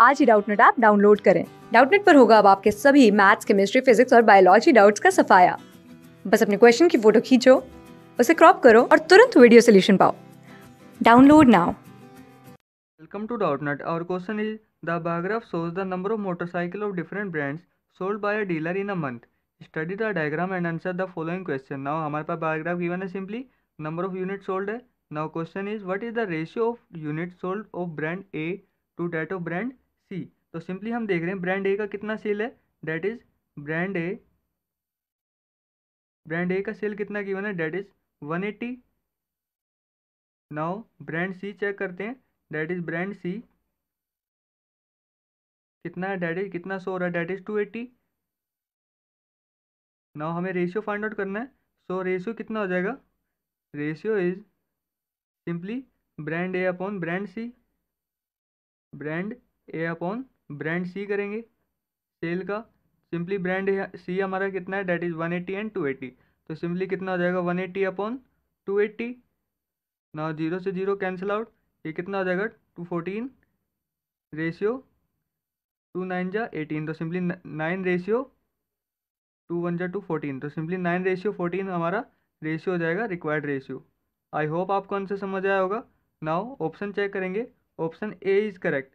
आज ही Doubtnut app download करें। डाउटनेट पर होगा अब आपके सभी मैथ्स, केमिस्ट्री, फिजिक्स और बायोलॉजी डाउट्स का सफाया। बस अपने क्वेश्चन की फ़ोटो खींचो, उसे क्रॉप करो और तुरंत वीडियो सोल्यूशन पाओ। Download now. Welcome to Doubtnut. और question is, the bar graph shows the number of motorcycle of different brands sold by a dealer in a month. Study the diagram and answer the following question. Now, हमारे पास bar graph given है simply. Number of unit sold है। Now, question is, what is the ratio of unit sold of brand A to that of brand C. तो simply हम देख रहे हैं brand A का कितना सेल है? That is brand A brand A का सेल कितना given है? That is 180. Now brand C check करते हैं। डेट इज़ ब्रांड सी कितना है? डेट इज़ कितना सो रहा है? That is two eighty now हमें रेशियो फाइंड आउट करना है। सो रेशियो कितना हो जाएगा? Ratio is simply brand A upon brand C brand A upon brand C करेंगे। सेल का सिंपली ब्रांड सी हमारा कितना है? That is one eighty and two eighty तो सिंपली कितना हो जाएगा? One eighty upon two eighty ना ज़ीरो से ज़ीरो कैंसिल आउट ये कितना हो जाएगा? Two fourteen ratio two nine जा एटीन तो simply nine ratio two one जा टू फोर्टीन तो सिंपली नाइन रेशियो फोर्टीन हमारा रेशियो हो जाएगा रिक्वायर्ड रेशियो आई होप आपको आंसर समझ आया होगा। नाउ ऑप्शन चेक करेंगे। Option A is correct